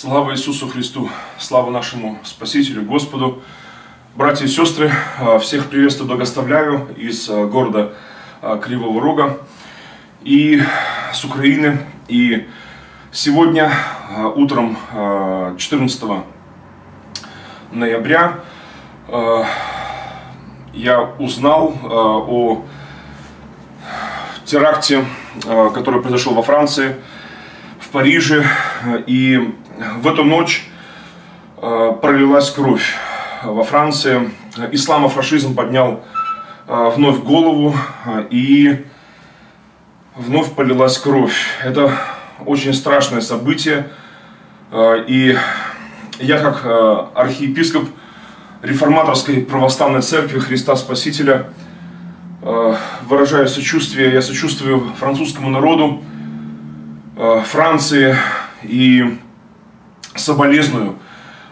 Слава Иисусу Христу, слава нашему Спасителю, Господу. Братья и сестры, а, всех приветствую, благословляю из а, города а, Кривого Рога и с Украины. И сегодня, утром 14 ноября, я узнал о теракте, который произошел во Франции, в Париже. И в эту ночь э, пролилась кровь во Франции. Исламофашизм поднял э, вновь голову э, и вновь полилась кровь. Это очень страшное событие. И я как архиепископ реформаторской православной церкви Христа Спасителя выражаю сочувствие, я сочувствую французскому народу, Франции и соболезную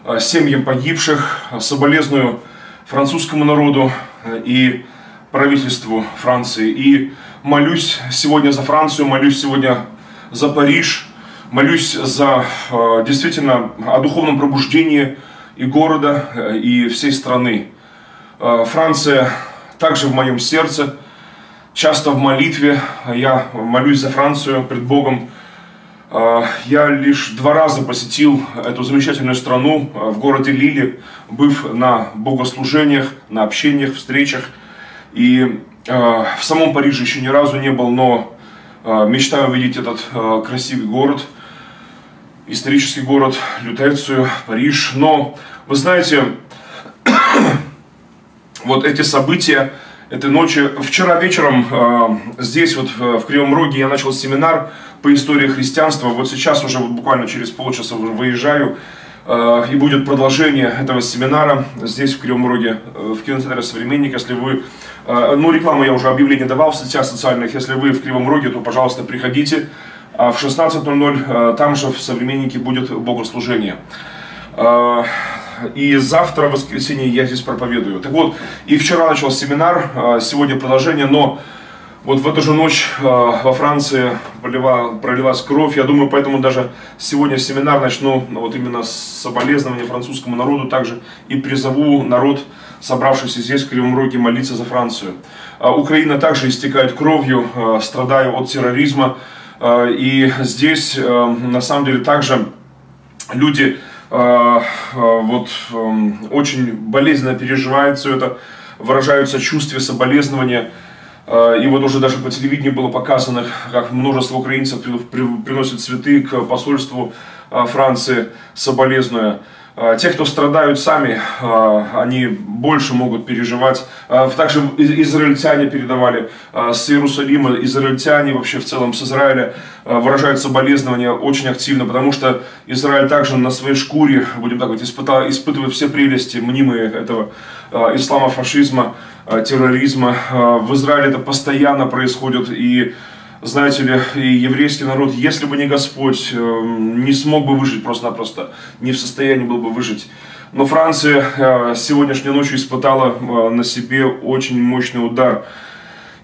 э, семьям погибших, соболезную французскому народу э, и правительству Франции. И молюсь сегодня за Францию, молюсь сегодня за Париж, молюсь за э, действительно о духовном пробуждении и города, и всей страны. Франция также в моем сердце, часто в молитве я молюсь за Францию пред Богом, я лишь два раза посетил эту замечательную страну а, в городе Лили, быв на богослужениях, на общениях, встречах. И а, в самом Париже еще ни разу не был, но мечтаю увидеть этот красивый город, исторический город, Лютерцию, Париж. Но, вы знаете, вот эти события этой ночи, вчера вечером здесь вот в Кривом Роге я начал семинар по истории христианства. Вот сейчас уже вот буквально через полчаса выезжаю, э, и будет продолжение этого семинара здесь, в Кривом Роге, э, в кинотеатре «Современник». Если вы, э, ну, рекламу я уже объявление давал в сетях социальных, если вы в Кривом Роге, то, пожалуйста, приходите. А в 16.00 там же в «Современнике» будет богослужение. И завтра, в воскресенье, я здесь проповедую. Так вот, и вчера начал семинар, сегодня продолжение, но вот в эту же ночь э, во Франции пролила, пролилась кровь. Я думаю, поэтому даже сегодня семинар начну вот именно с соболезнования французскому народу. Также и призову народ, собравшийся здесь, в Кривом Роге, молиться за Францию. Э, Украина также истекает кровью, страдая от терроризма. И здесь, на самом деле, также люди вот, э, очень болезненно переживают все это, выражают сочувствие, соболезнования. Э, и вот уже даже по телевидению было показано, как множество украинцев приносят цветы к посольству Франции, соболезнуя. Э, те, кто страдают сами, они больше могут переживать. Также израильтяне передавали с Иерусалима, израильтяне вообще в целом с Израиля выражают соболезнования очень активно, потому что Израиль также на своей шкуре, будем так испытал, испытывает все прелести мнимые этого ислама, фашизма. Терроризма. В Израиле это постоянно происходит. И, знаете ли, и еврейский народ, если бы не Господь, э, не смог бы выжить просто-напросто, не в состоянии был бы выжить. Но Франция сегодняшней ночью испытала на себе очень мощный удар –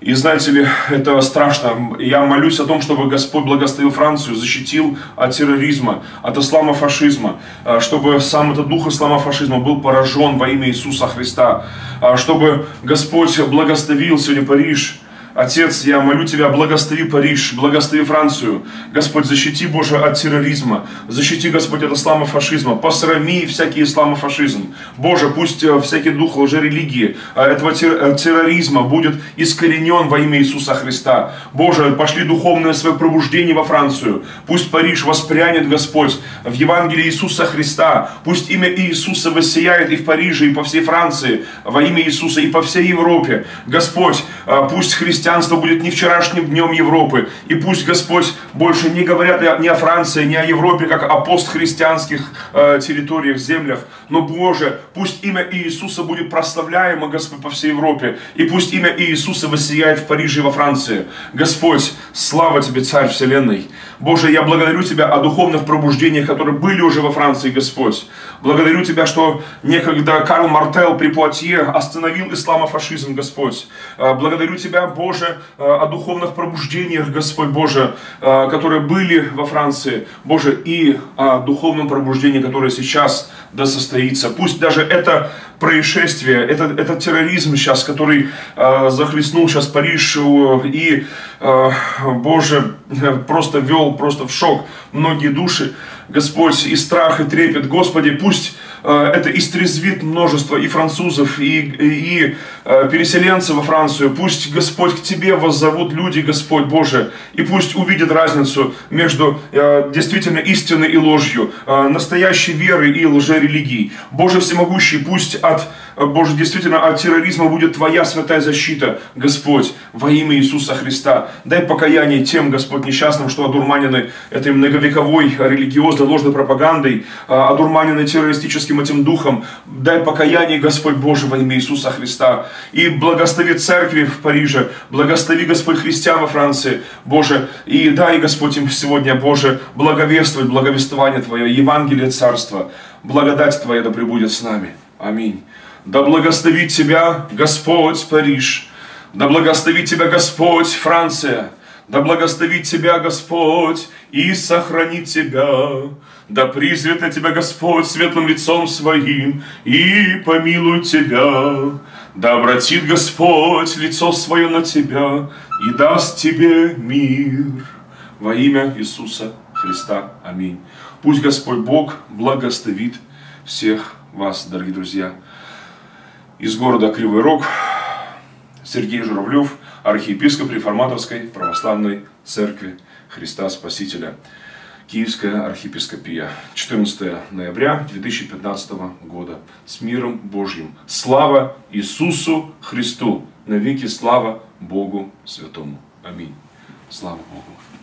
и знаете ли, это страшно. Я молюсь о том, чтобы Господь благословил Францию, защитил от терроризма, от исламофашизма, а, чтобы сам этот дух исламофашизма был поражен во имя Иисуса Христа, чтобы Господь благословил сегодня Париж, Отец, я молю Тебя, благослови Париж, благослови Францию. Господь, защити, Боже, от терроризма. Защити, Господь, от исламофашизма. Посрами всякий исламофашизм. Боже, пусть э, всякий дух лжерелигии, э, этого э, терроризма будет искоренен во имя Иисуса Христа. Боже, пошли духовное свое пробуждение во Францию. Пусть Париж воспрянет, Господь, в Евангелии Иисуса Христа. Пусть имя Иисуса воссияет и в Париже, и по всей Франции, во имя Иисуса, и по всей Европе. Господь, пусть Христос христианство будет не вчерашним днем Европы. И пусть Господь больше не говорят ни о Франции, ни о Европе, как о постхристианских э, территориях, землях. Но, Боже, пусть имя Иисуса будет прославляемо, Господь, по всей Европе. И пусть имя Иисуса воссияет в Париже и во Франции. Господь, слава Тебе, Царь Вселенной. Боже, я благодарю Тебя о духовных пробуждениях, которые были уже во Франции, Господь. Благодарю Тебя, что некогда Карл Мартел при Пуатье остановил исламофашизм, Господь. А, благодарю Тебя, Боже, а, о духовных пробуждениях, Господь Боже, а, которые были во Франции, Боже, и о духовном пробуждении, которое сейчас да состоится. Пусть даже это происшествие, этот, этот терроризм сейчас, который э, захлестнул сейчас Париж и, э, Боже, просто вел просто в шок многие души. Господь, и страх, и трепет. Господи, пусть э, это истрезвит множество и французов, и, и, э, переселенцев во Францию. Пусть, Господь, к Тебе воззовут люди, Господь Боже, и пусть увидят разницу между э, действительно истиной и ложью, настоящей верой и лжерелигией. Боже всемогущий, пусть от Боже, действительно, от терроризма будет Твоя святая защита, Господь, во имя Иисуса Христа. Дай покаяние тем, Господь, несчастным, что одурманены этой многовековой религиозной ложной пропагандой, одурманены террористическим этим духом. Дай покаяние, Господь Боже, во имя Иисуса Христа. И благослови церкви в Париже, благослови, Господь, христиан во Франции, Боже. И дай, Господь, им сегодня, Боже, благовествовать благовествование Твое, Евангелие Царства. Благодать Твоя да пребудет с нами. Аминь. Да благословит тебя Господь Париж, да благословит тебя Господь Франция, да благословит тебя Господь и сохранит тебя. Да призвет на тебя Господь светлым лицом своим и помилует тебя. Да обратит Господь лицо свое на тебя и даст тебе мир. Во имя Иисуса Христа. Аминь. Пусть Господь Бог благословит всех вас, дорогие друзья из города Кривой Рог Сергей Журавлев, архиепископ Реформаторской Православной Церкви Христа Спасителя. Киевская архиепископия. 14 ноября 2015 года. С миром Божьим. Слава Иисусу Христу. Навеки слава Богу Святому. Аминь. Слава Богу.